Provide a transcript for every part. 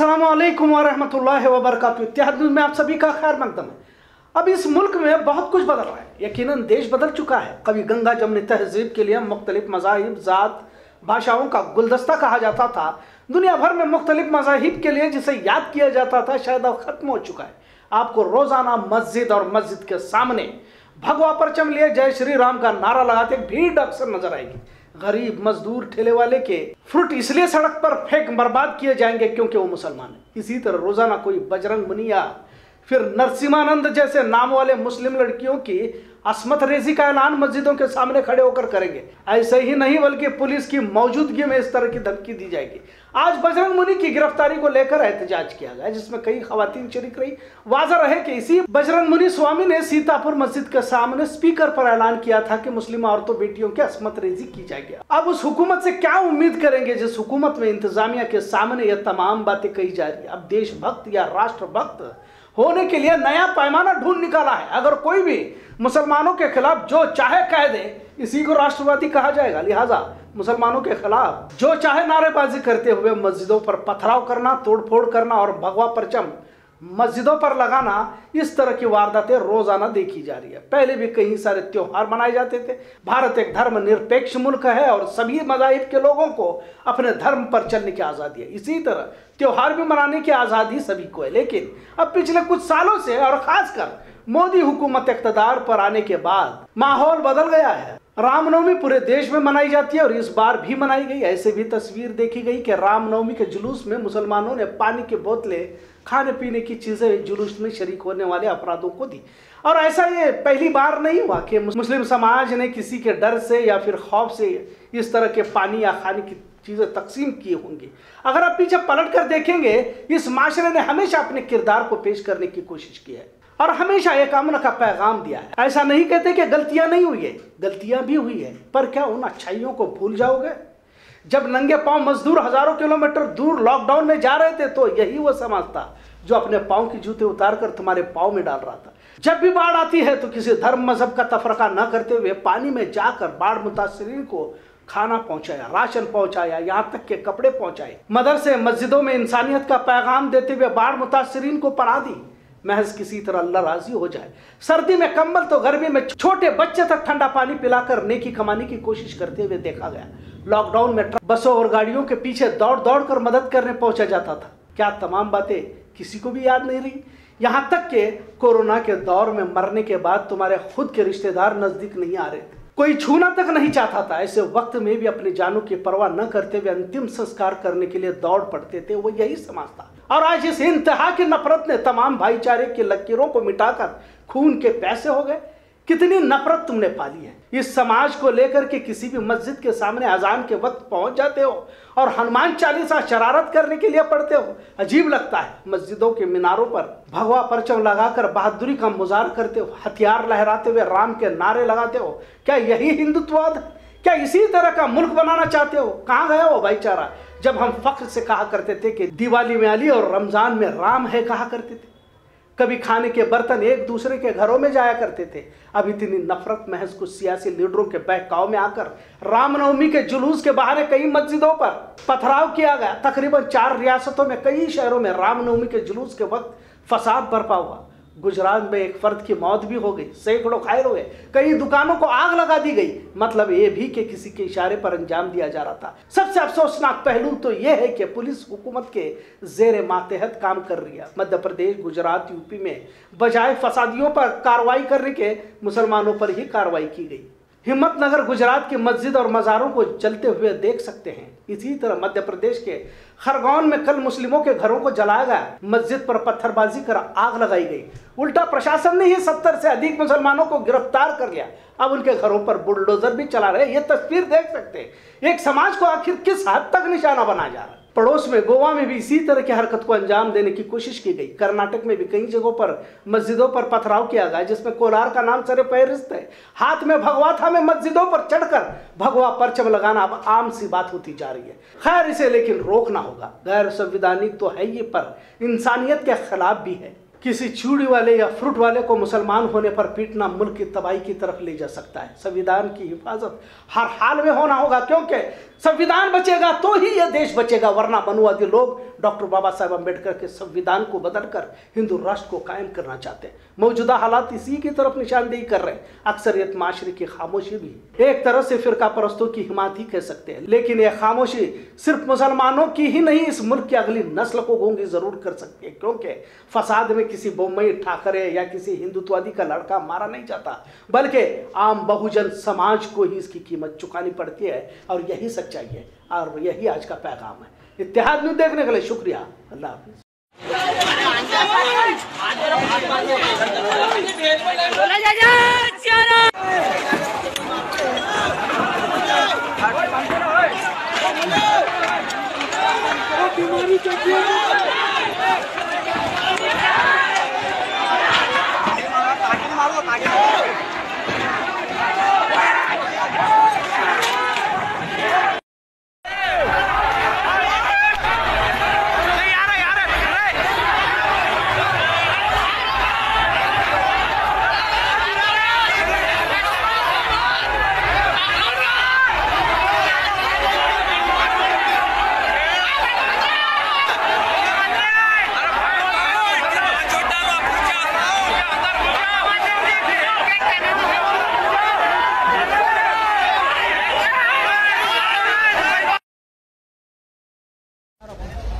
अस्सलाम वालेकुम वरहमतुल्लाहि न्यूज़ में आप सभी का खैर मकदम है। अब इस मुल्क में बहुत कुछ बदल रहा है। यकीनन देश बदल चुका है। कभी गंगा जमनी तहजीब के लिए मुख्तलिफ़ मजाहिब ज़ात भाषाओं का गुलदस्ता कहा जाता था। दुनिया भर में मुख्तलिफ़ मजाहिब के लिए जिसे याद किया जाता था, शायद अब ख़त्म हो चुका है। आपको रोज़ाना मस्जिद और मस्जिद के सामने भगवा परचम लिए जय श्री राम का नारा लगाते भीड़ अक्सर नज़र आएगी। गरीब मजदूर ठेले वाले के फ्रूट इसलिए सड़क पर फेंक बर्बाद किए जाएँगे क्योंकि वो मुसलमान है। इसी तरह रोज़ाना कोई बजरंग मुनिया फिर नरसिमानंद जैसे नाम वाले मुस्लिम लड़कियों की असमत रेजी का ऐलान मस्जिदों के सामने खड़े होकर करेंगे। ऐसे ही नहीं, बल्कि पुलिस की मौजूदगी में इस तरह की धमकी दी जाएगी। आज बजरंग मुनि की गिरफ्तारी को लेकर एहतजाज किया गया, जिसमें कई खातन शरीक रही। वाजह रहे कि इसी बजरंग मुनि स्वामी ने सीतापुर मस्जिद के सामने स्पीकर पर ऐलान किया था कि मुस्लिम औरतों बेटियों की असमत रेजी की जाएगी। अब उस हुकूमत से क्या उम्मीद करेंगे जिस हुकूमत में इंतजामिया के सामने यह तमाम बातें कही जा रही है? अब देशभक्त या राष्ट्रभक्त होने के लिए नया पैमाना ढूंढ निकाला है। अगर कोई भी मुसलमानों के खिलाफ जो चाहे कह दे, इसी को राष्ट्रवादी कहा जाएगा। लिहाजा मुसलमानों के खिलाफ जो चाहे नारेबाजी करते हुए मस्जिदों पर पथराव करना, तोड़फोड़ करना और भगवा परचम मस्जिदों पर लगाना, इस तरह की वारदातें रोज़ाना देखी जा रही है। पहले भी कई सारे त्योहार मनाए जाते थे। भारत एक धर्म निरपेक्ष मुल्क है और सभी मजाहिब के लोगों को अपने धर्म पर चलने की आज़ादी है। इसी तरह त्योहार भी मनाने की आज़ादी सभी को है। लेकिन अब पिछले कुछ सालों से और खासकर मोदी हुकूमत इकतदार पर आने के बाद माहौल बदल गया है। रामनवमी पूरे देश में मनाई जाती है और इस बार भी मनाई गई। ऐसे भी तस्वीर देखी गई कि रामनवमी के जुलूस में मुसलमानों ने पानी की बोतलें खाने पीने की चीज़ें जुलूस में शरीक होने वाले अपराधों को दी। और ऐसा ये पहली बार नहीं हुआ कि मुस्लिम समाज ने किसी के डर से या फिर खौफ से इस तरह के पानी या खाने की चीज़ें तकसीम की होंगी। अगर आप पीछे पलट कर देखेंगे, इस माशरे ने हमेशा अपने किरदार को पेश करने की कोशिश की है और हमेशा एक अमन का पैगाम दिया है। ऐसा नहीं कहते कि गलतियाँ नहीं हुई है, गलतियाँ भी हुई है, पर क्या उन अच्छाइयों को भूल जाओगे? जब नंगे पाँव मजदूर हज़ारों किलोमीटर दूर लॉकडाउन में जा रहे थे तो यही वो समाज था जो अपने पाँव की जूते उतार कर तुम्हारे पाँव में डाल रहा था। जब भी बाढ़ आती है तो किसी धर्म मज़हब का तफरका न करते हुए पानी में जाकर बाढ़ मुतासरीन को खाना पहुँचाया, राशन पहुँचाया, यहाँ तक के कपड़े पहुँचाए। मदरसे मस्जिदों में इंसानियत का पैगाम देते हुए बाढ़ मुतासरीन को पढ़ा दी, महज किसी तरह अल्लाह राज़ी हो जाए। सर्दी में कंबल तो गर्मी में छोटे बच्चे तक ठंडा पानी पिलाकर नेकी कमाने की कोशिश करते हुए देखा गया। लॉकडाउन में बसों और गाड़ियों के पीछे दौड़ दौड़ कर मदद करने पहुँचा जाता था। क्या तमाम बातें किसी को भी याद नहीं रही? यहाँ तक के कोरोना के दौर में मरने के बाद तुम्हारे खुद के रिश्तेदार नज़दीक नहीं आ रहे थे। कोई छूना तक नहीं चाहता था। ऐसे वक्त में भी अपनी जानों की परवाह न करते हुए अंतिम संस्कार करने के लिए दौड़ पड़ते थे, वो यही समाज था। और आज इस इंतहा की नफरत ने तमाम भाईचारे की लकीरों को मिटाकर खून के पैसे हो गए। कितनी नफरत तुमने पाली है? इस समाज को लेकर के किसी भी मस्जिद के सामने अजान के वक्त पहुँच जाते हो और हनुमान चालीसा शरारत करने के लिए पढ़ते हो। अजीब लगता है, मस्जिदों के मीनारों पर भगवा परचम लगाकर बहादुरी का मुजार करते हो, हथियार लहराते हुए राम के नारे लगाते हो। क्या यही हिंदुत्ववाद क्या इसी तरह का मुल्क बनाना चाहते हो? कहाँ गया हो भाईचारा? जब हम फख्र से कहा करते थे कि दिवाली में अली और रमज़ान में राम है, कहा करते थे। कभी खाने के बर्तन एक दूसरे के घरों में जाया करते थे। अब इतनी नफरत, महज कुछ सियासी लीडरों के बहकाव में आकर रामनवमी के जुलूस के बहाने कई मस्जिदों पर पथराव किया गया। तकरीबन चार रियासतों में कई शहरों में रामनवमी के जुलूस के वक्त फसाद बरपा हुआ। गुजरात में एक फर्द की मौत भी हो गई, सैकड़ों घायल हो गए, कई दुकानों को आग लगा दी गई। मतलब ये भी कि किसी के इशारे पर अंजाम दिया जा रहा था। सबसे अफसोसनाक पहलू तो यह है कि पुलिस हुकूमत के जेर मातहत काम कर रही है। मध्य प्रदेश, गुजरात, यूपी में बजाय फसादियों पर कार्रवाई करने के मुसलमानों पर ही कार्रवाई की गई। हिम्मतनगर गुजरात की मस्जिद और मज़ारों को जलते हुए देख सकते हैं। इसी तरह मध्य प्रदेश के खरगोन में कल मुस्लिमों के घरों को जलाया गया। मस्जिद पर पत्थरबाजी कर आग लगाई गई। उल्टा प्रशासन ने ही सत्तर से अधिक मुसलमानों को गिरफ़्तार कर लिया। अब उनके घरों पर बुलडोजर भी चला रहे ये तस्वीर देख सकते हैं। एक समाज को आखिर किस हद तक निशाना बना जा रहा है? पड़ोस में, गोवा में भी इसी तरह की हरकत को अंजाम देने की कोशिश की गई। कर्नाटक में भी कई जगहों पर, मस्जिदों पर पथराव किया गया, जिसमें कोलार का नाम सरे फहरिस्त है। हाथ में भगवा था में मस्जिदों पर चढ़कर, भगवा परचम लगाना अब आम सी बात होती जा रही है। खैर, इसे लेकिन रोकना होगा। गैर संविधानिक तो है ये, पर इंसानियत के खिलाफ भी है। किसी चूड़ी वाले या फ्रूट वाले को मुसलमान होने पर पीटना मुल्क की तबाही की तरफ़ ले जा सकता है। संविधान की हिफाजत हर हाल में होना होगा, क्योंकि संविधान बचेगा तो ही यह देश बचेगा। वरना मनुवादी लोग डॉक्टर बाबा साहेब अंबेडकर के संविधान को बदलकर हिंदू राष्ट्र को कायम करना चाहते हैं। मौजूदा हालात इसी की तरफ़ निशानदेही कर रहे हैं। अक्सरियत माशरे की खामोशी भी एक तरह से फिरका परस्तों की हिमात ही कह सकते हैं। लेकिन यह खामोशी सिर्फ़ मुसलमानों की ही नहीं, इस मुल्क की अगली नस्ल को गूँगी ज़रूर कर सकती है। क्योंकि फसाद में किसी बोमई ठाकरे या किसी हिंदुत्ववादी का लड़का मारा नहीं जाता, बल्कि आम बहुजन समाज को ही इसकी कीमत चुकानी पड़ती है। और यही है और यही आज का पैगाम है। इतिहाद न्यूज़ देखने के लिए शुक्रिया। अल्लाह हाफिज।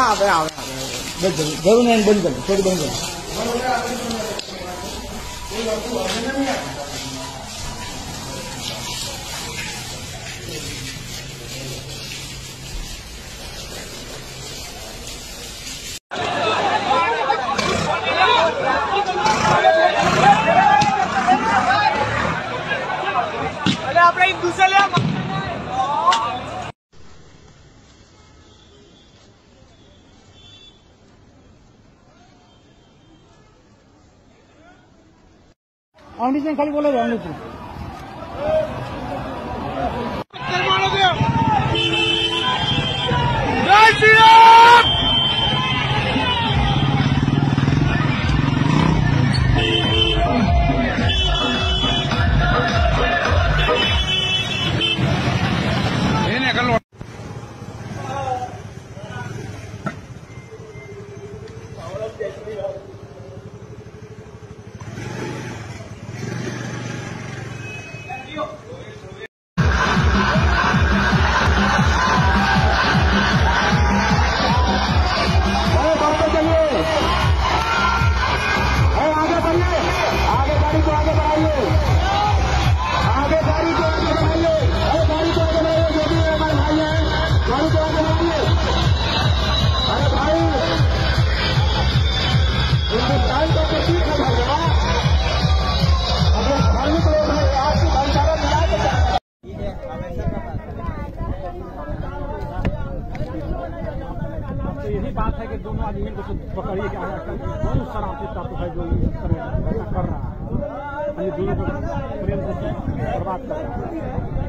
हाँ, हाँ, हाँ, बंद कर छोड़ बंद कर। अवनीत ने खाली बोला अवनीत है कि दोनों आदमी को तो पकड़िए कि आगे कल बहुत सारा आपके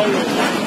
always.